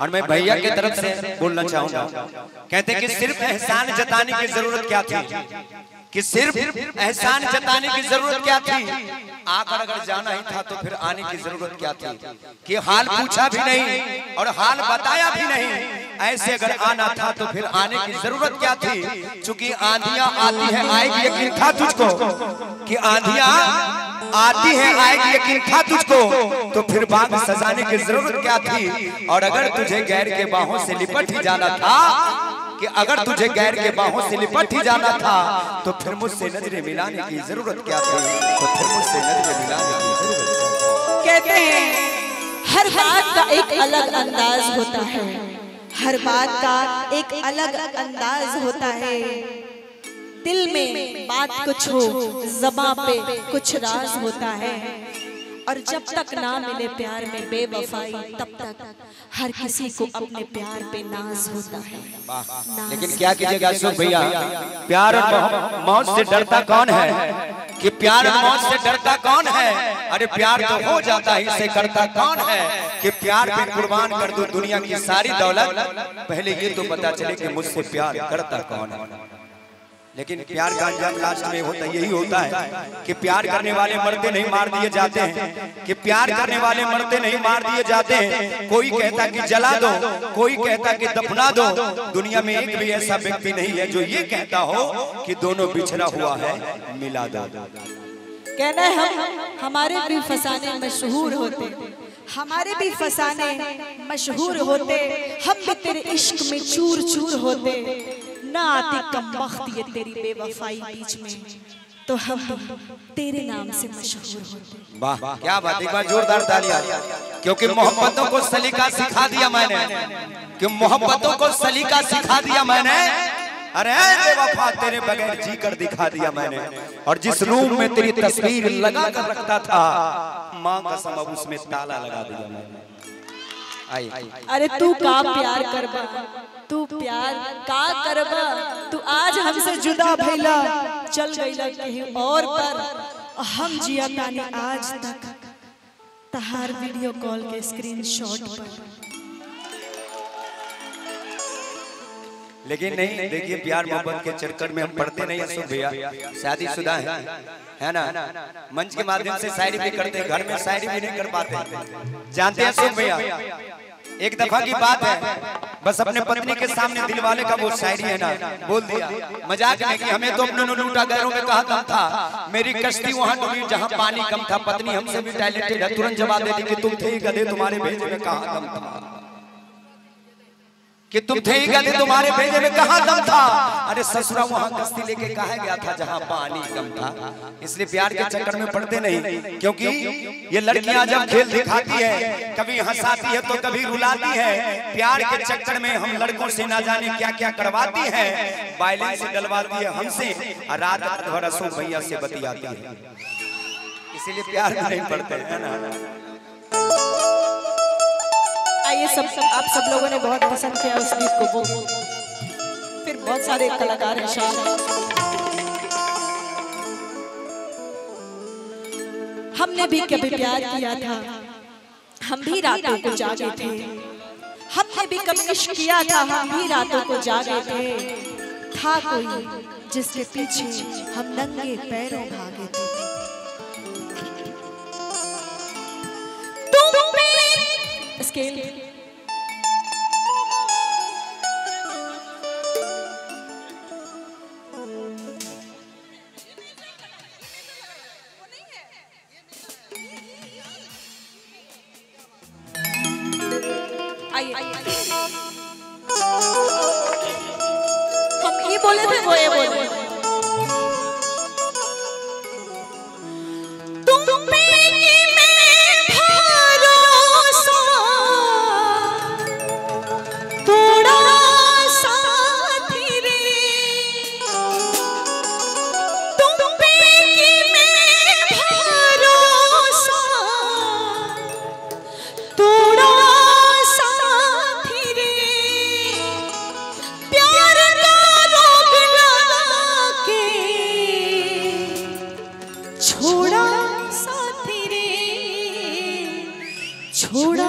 और मैं भैया की तरफ़ से बोलना चाहूँगा। कहते कि सिर्फ़ एहसान जताने की ज़रूरत क्या थी? कि सिर्फ़ एहसान जताने की ज़रूरत क्या थी? आकर अगर जाना ही था तो फिर आने की ज़रूरत क्या थी? कि हाल पूछा भी नहीं और हाल बताया भी नहीं। ऐसे अगर आना था तो फिर आने की ज़रूरत क्या थी? चूँकि आंधियाँ आती है आएगी यकीन था तुझको। कि आंधियाँ आती है आएगी यकीन था तुझको। तो फिर बाग सजाने की ज़रूरत क्या थी? और अगर तुझे गैर के बाहों से लिपट ही जाना था कि अगर तुझे गैर के बाहों से लिपट ही जाना था तो फिर मुझसे नज़रें मिलाने की ज़रूरत क्या थी? तो फिर मुझसे नज़रें मिलाने की ज़रूरत कहते हैं हर बात का एक अलग अंदाज होता है। हर बात का एक अलग अंदाज होता है। दिल में बात कुछ हो, जबा पे कुछ राज होता है। और जब तक ना मिले प्यार में बेवफाई, तब तक हर किसी को अपने प्यार पे नाज होता है। लेकिन क्या कीजिएगा अशोक भैया? प्यार मौत से डरता कौन है? कि प्यार मौत से डरता कौन है? अरे प्यार तो हो जाता ही से करता कौन है? कि प्यार पे कुर्बान कर दो दुनिया की सारी दौलत। पहले ये तो पता चले कि मुझसे प्यार करता कौन है। लेकिन प्यार का अंजाम लास्ट में होता यही होता है कि प्यार करने वाले मरते नहीं मार दिए जाते हैं। कि प्यार करने वाले मरते नहीं मार दिए जाते हैं। कोई कहता कि जला दो, कोई कहता कि दफना दो। दुनिया में एक भी ऐसा व्यक्ति नहीं है जो ये कहता हो कि दोनों बिछड़ा हुआ है, मिला दो। कहना है, हम, हमारे भी फसाने मशहूर होते। हमारे भी फसाने मशहूर होते। हम तेरे इश्क में चूर चूर होते। ना आती कम वक्त ये तेरी बेवफाई बीच में। तो हम तेरे नाम से मशहूर होते वाह क्या बात एक बार जोरदार तालियाँ। क्योंकि मोहब्बतों को सलीका सिखा दिया मैंने। कि मोहब्बतों को सलीका सिखा दिया मैंने। अरे बेवफा तेरे बगैर जी कर दिखा दिया मैंने। और जिस रूम में तेरी तस्वीर लगा कर रखता था माँ कसम अब उसमें ताला लगा दिया मैंने। अरे तू का प्यार करबा। तू प्यार का करबा। तू आज हमसे जुदा भइला। चल गइला कहीं और पर। हम जिया तानी आज तक। तहार वीडियो कॉल के स्क्रीनशॉट पर। लेकिन नहीं देखिए प्यार मोहब्बत के चक्कर में हम पढ़ते नहीं अशोक भैया। शादीशुदा है। है ना? मंच के माध्यम से शायरी भी करते हैं घर में शायरी भी नहीं कर पाते। जानते हैं अशोक भैया। एक दफ़ा की बात है। बस अपने पत्नी के सामने दिल वाले का वो शायरी है ना। बोल दिया। मज़ाक नहीं कि हमें तो अपने लूटा गैरों में कहा दम था। मेरी कश्ती वहाँ डूबी जहाँ पानी कम था पत्नी हमसे भी टैलेंटेड है तुरंत जवाब दे दी कि तुम थे गधे तुम्हारे भेजे में कहा दम था। कि तुम थे ही गधे तुम्हारे भेजे में कहा दम था? अरे ससुरा वहाँ कश्ती लेके कहा गया था जहाँ पानी कम था। इसलिए प्यार के चक्कर में पड़ते नहीं क्योंकि ये लड़कियाँ जब खेल दिखाती है कभी हंसाती है तो कभी रुलाती है। प्यार के चक्कर में हम लड़कों से ना जाने क्या क्या करवाती है। बाइलेंस से डलवाती है हमसे रात रात भर भैया से बतियाती है। इसीलिए प्यार नहीं पड़ते है ना? आइए सब सब आप सब लोगों ने बहुत पसंद किया उस गीत को। वो फिर बहुत सारे कलाकार हैं शायद हमने भी कभी प्यार किया था। हम भी रातों को जागे थे। हमने भी कभी इश्क किया था। हम भी रातों को जागे थे। था। कोई जिसके पीछे हम नंगे पैरों भागे थे। भी Chura.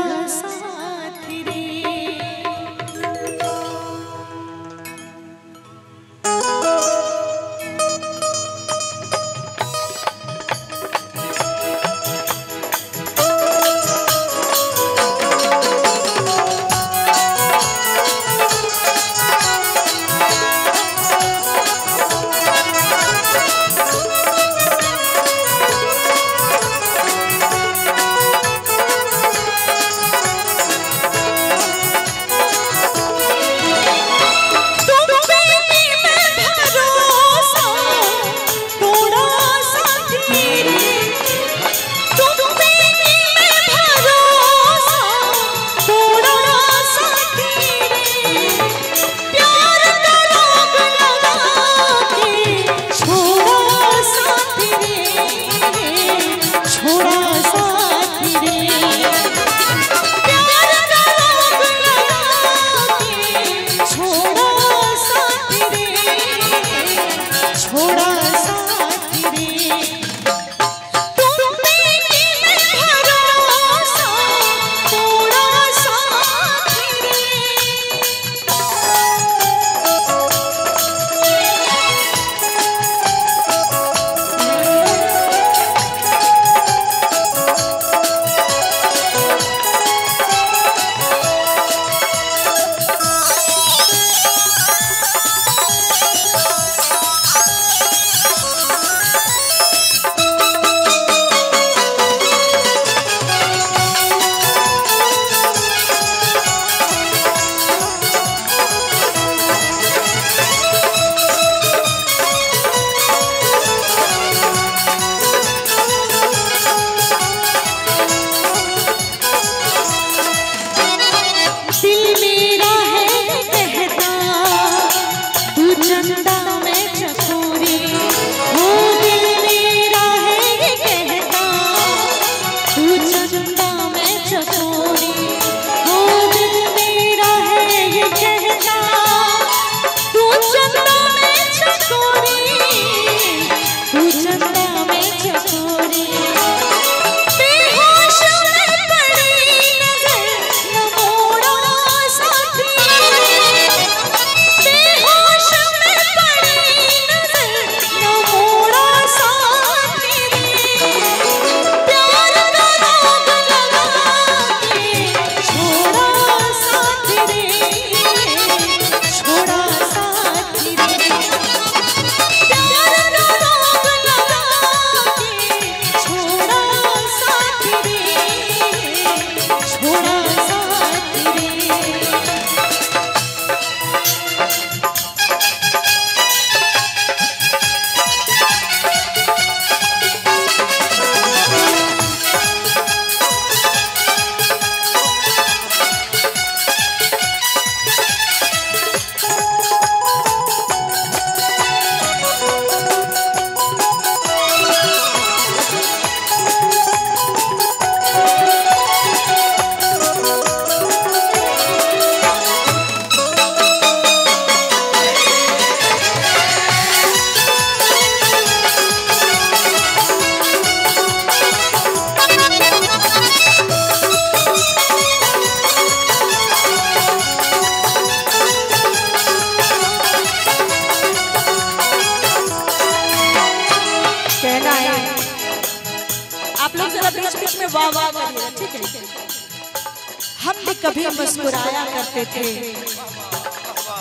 कभी मुस्कुराया करते थे।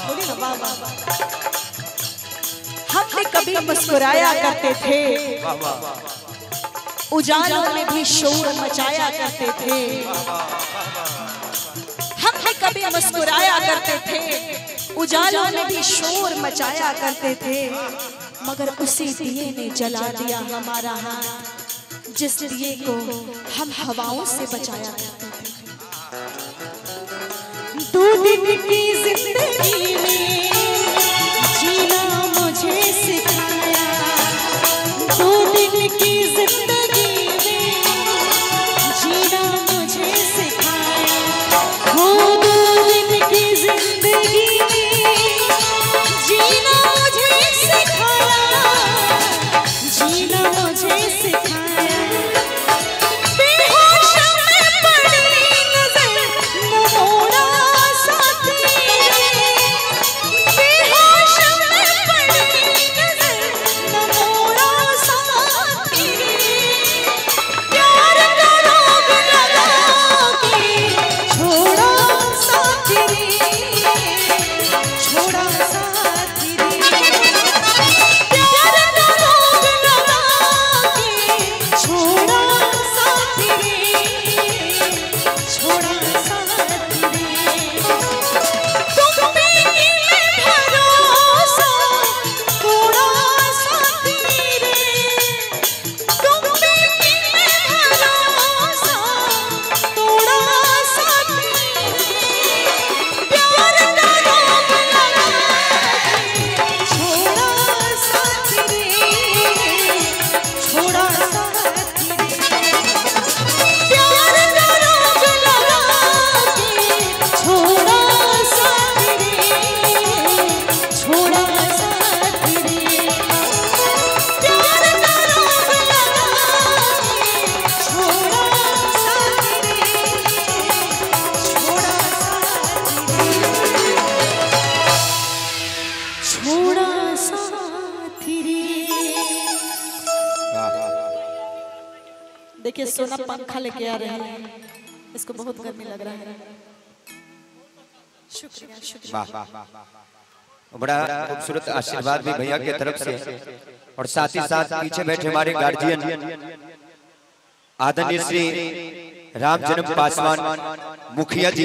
बोलिए ना वाह वाह वाह। हम भी कभी मुस्कुराया करते थे। उजालों में भी शोर मचाया करते थे। हम भी कभी मुस्कुराया करते थे। उजालों में भी शोर मचाया करते थे। मगर उसी दिए ने जला दिया हमारा हाथ। जिस दिए को हम हवाओं से बचाया थे दो दिन की ज़िंदगी में। देखिए सोना पंखा लेके आ रहे हैं। इसको बहुत गर्मी लग रहा है। शुक्रिया शुक्रिया बड़ा खूबसूरत आशीर्वाद भी भैया की तरफ़ से। और साथ ही साथ पीछे बैठे हमारे गार्जियन आदरणीय श्री राम जन्म पासवान मुखिया जी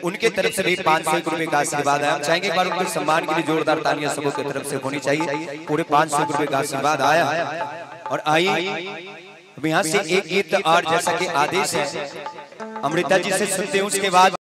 उनके तरफ़ से भी पाँच सौ रुपए का आशीर्वाद हम चाहेंगे एक बार उनके सम्मान के लिए जोरदार तालियाँ सबों की तरफ़ से होनी चाहिए। पूरे पाँच सौ रुपए का आशीर्वाद आया। और आई अब यहाँ से एक गीत और जैसा कि आदेश है। अमृता जी से सुनते हैं उसके बाद